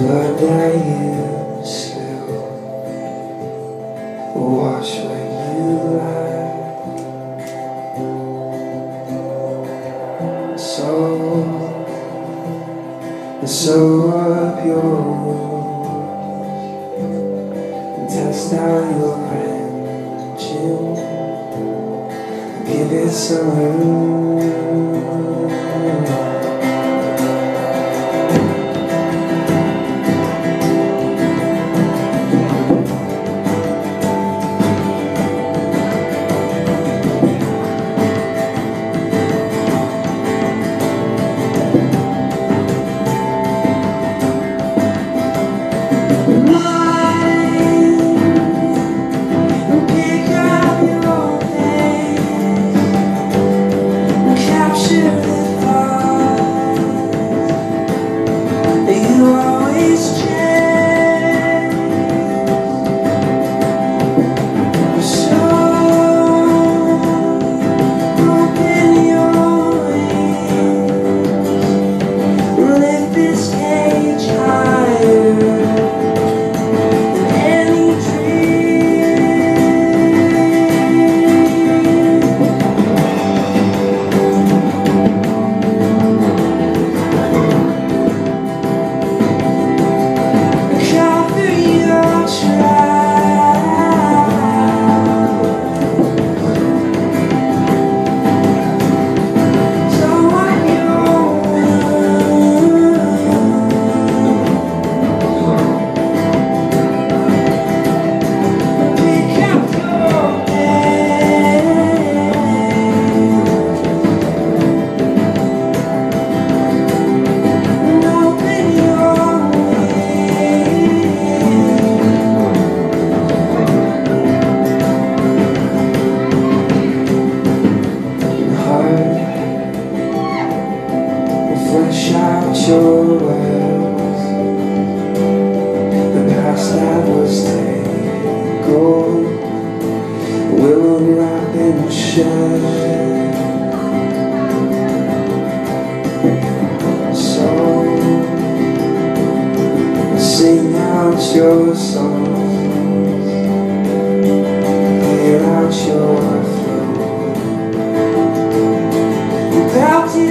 blood that you spill wash where you lie And sew up your wounds And test out your engine Give it some room tangled Will unwrap and shed So Sing out your songs. Clear out your throat Belt it out